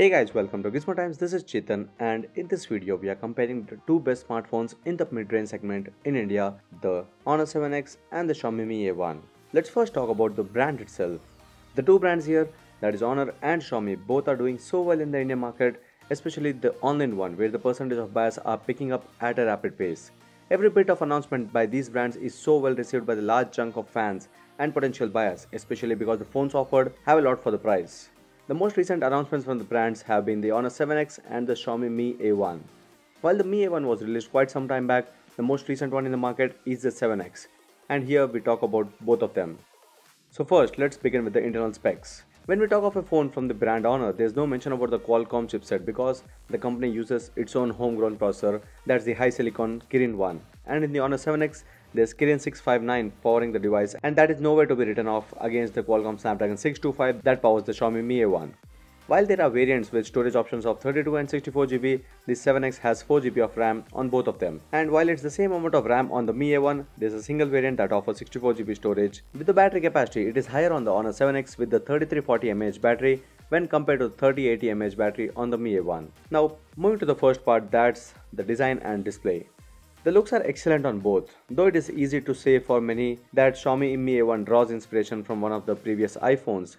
Hey guys, welcome to Gizmo Times. This is Chetan, and in this video, we are comparing the two best smartphones in the mid-range segment in India, the Honor 7X and the Xiaomi Mi A1. Let's first talk about the brand itself. The two brands here, that is Honor and Xiaomi, both are doing so well in the Indian market, especially the online one, where the percentage of buyers are picking up at a rapid pace. Every bit of announcement by these brands is so well received by the large chunk of fans and potential buyers, especially because the phones offered have a lot for the price. The most recent announcements from the brands have been the Honor 7X and the Xiaomi Mi A1. While the Mi A1 was released quite some time back, the most recent one in the market is the 7X. And here we talk about both of them. So first, let's begin with the internal specs. When we talk of a phone from the brand Honor, there's no mention about the Qualcomm chipset because the company uses its own homegrown processor, that's the HiSilicon Kirin 1. And in the Honor 7X, there's Kirin 659 powering the device and that is nowhere to be written off against the Qualcomm Snapdragon 625 that powers the Xiaomi Mi A1. While there are variants with storage options of 32 and 64 GB, the 7X has 4 GB of RAM on both of them. And while it's the same amount of RAM on the Mi A1, there's a single variant that offers 64 GB storage. With the battery capacity, it is higher on the Honor 7X with the 3340 mAh battery when compared to the 3080 mAh battery on the Mi A1. Now, moving to the first part, that's the design and display. The looks are excellent on both, though it is easy to say for many that Xiaomi Mi A1 draws inspiration from one of the previous iPhones.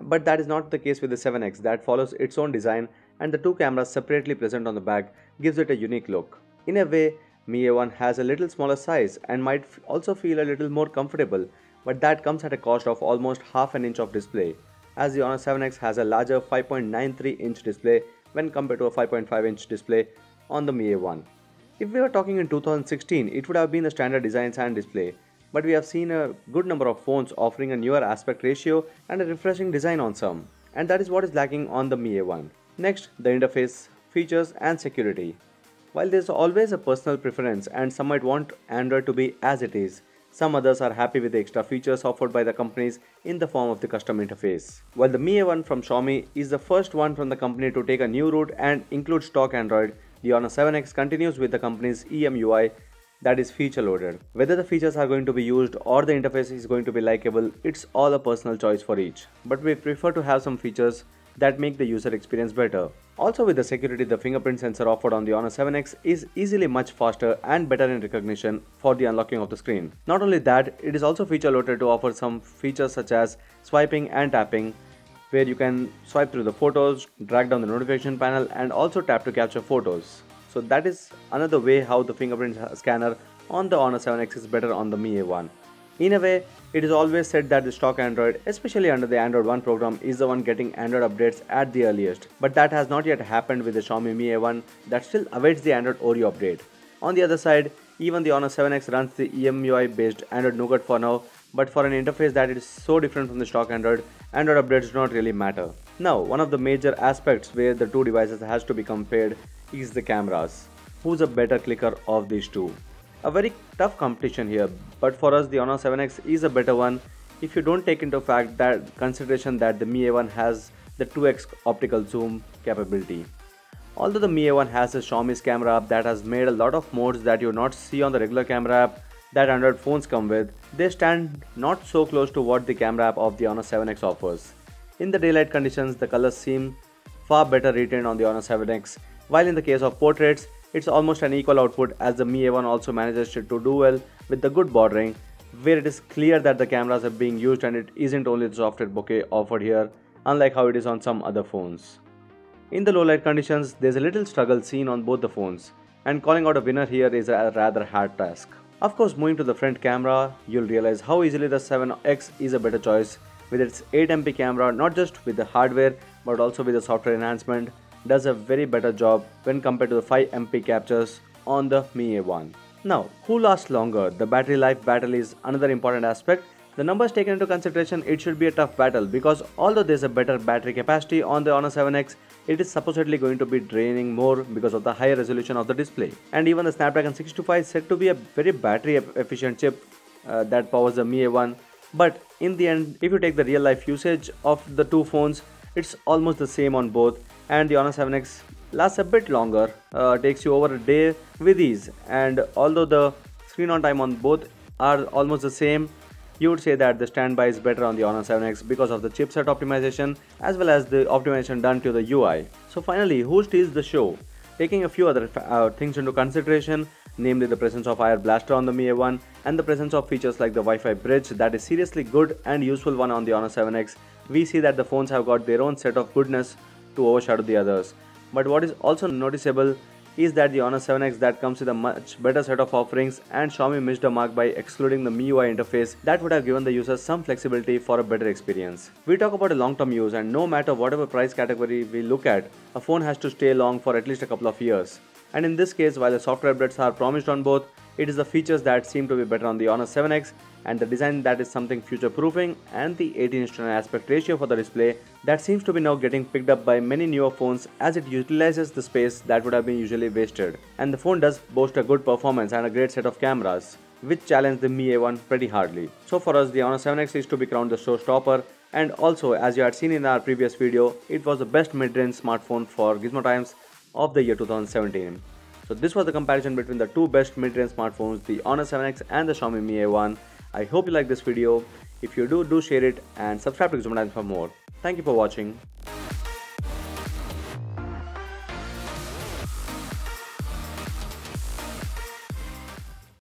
But that is not the case with the 7X that follows its own design and the two cameras separately present on the back gives it a unique look. In a way, Mi A1 has a little smaller size and might also feel a little more comfortable, but that comes at a cost of almost half an inch of display, as the Honor 7X has a larger 5.93 inch display when compared to a 5.5 inch display on the Mi A1. If we were talking in 2016, it would have been the standard designs and display, but we have seen a good number of phones offering a newer aspect ratio and a refreshing design on some, and that is what is lacking on the Mi A1. Next, the interface, features and security. While there is always a personal preference and some might want Android to be as it is, some others are happy with the extra features offered by the companies in the form of the custom interface. While the Mi A1 from Xiaomi is the first one from the company to take a new route and include stock Android, the Honor 7X continues with the company's EMUI that is feature loaded. Whether the features are going to be used or the interface is going to be likable, it's all a personal choice for each. But we prefer to have some features that make the user experience better. Also with the security, the fingerprint sensor offered on the Honor 7X is easily much faster and better in recognition for the unlocking of the screen. Not only that, it is also feature loaded to offer some features such as swiping and tapping where you can swipe through the photos, drag down the notification panel and also tap to capture photos. So that is another way how the fingerprint scanner on the Honor 7X is better on the Mi A1. In a way, it is always said that the stock Android, especially under the Android One program, is the one getting Android updates at the earliest. But that has not yet happened with the Xiaomi Mi A1 that still awaits the Android Oreo update. On the other side, even the Honor 7X runs the EMUI based Android Nougat for now, but for an interface that is so different from the stock Android, Android updates do not really matter. Now, one of the major aspects where the two devices has to be compared is the cameras. Who's a better clicker of these two? A very tough competition here, but for us the Honor 7X is a better one if you don't take into fact that consideration that the Mi A1 has the 2x optical zoom capability. Although the Mi A1 has a Xiaomi's camera app that has made a lot of modes that you not see on the regular camera app that Android phones come with, they stand not so close to what the camera app of the Honor 7X offers. In the daylight conditions, the colors seem far better retained on the Honor 7X, while in the case of portraits, it's almost an equal output as the Mi A1 also manages to do well with the good bordering, where it is clear that the cameras are being used and it isn't only the software bokeh offered here, unlike how it is on some other phones. In the low light conditions, there's a little struggle seen on both the phones, and calling out a winner here is a rather hard task. Of course, moving to the front camera, you'll realize how easily the 7X is a better choice with its 8MP camera, not just with the hardware but also with the software enhancement, does a very better job when compared to the 5MP captures on the Mi A1. Now, who lasts longer? The battery life battle is another important aspect the numbers taken into consideration, it should be a tough battle because although there's a better battery capacity on the Honor 7X, it is supposedly going to be draining more because of the higher resolution of the display. And even the Snapdragon 625 is said to be a very battery efficient chip uh, that powers the Mi A1. But in the end, if you take the real life usage of the two phones, it's almost the same on both and the Honor 7X lasts a bit longer, uh, takes you over a day with ease and although the screen on time on both are almost the same, you would say that the standby is better on the Honor 7X because of the chipset optimization as well as the optimization done to the UI. So finally, who steals the show? Taking a few other uh, things into consideration, namely the presence of IR Blaster on the Mi A1 and the presence of features like the Wi-Fi bridge that is seriously good and useful one on the Honor 7X, we see that the phones have got their own set of goodness to overshadow the others. But what is also noticeable is that the Honor 7X that comes with a much better set of offerings and Xiaomi missed a mark by excluding the MIUI interface that would have given the users some flexibility for a better experience. We talk about a long-term use and no matter whatever price category we look at, a phone has to stay long for at least a couple of years. And in this case, while the software updates are promised on both, it is the features that seem to be better on the Honor 7X and the design that is something future proofing and the 18 to 9 aspect ratio for the display that seems to be now getting picked up by many newer phones as it utilizes the space that would have been usually wasted. And the phone does boast a good performance and a great set of cameras which challenge the Mi A1 pretty hardly. So for us the Honor 7X is to be crowned the showstopper and also as you had seen in our previous video it was the best mid-range smartphone for Gizmo Times of the year 2017. So this was the comparison between the two best mid-range smartphones, the Honor 7X and the Xiaomi Mi A1. I hope you like this video. If you do, do share it and subscribe to Times for more. Thank you for watching.